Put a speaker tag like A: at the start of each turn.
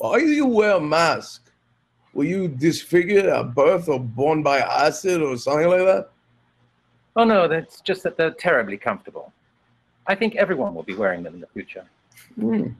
A: why do you wear a mask? Were you disfigured at birth or born by acid or something like that?
B: Oh no, that's just that they're terribly comfortable. I think everyone will be wearing them in the future.
A: Mm.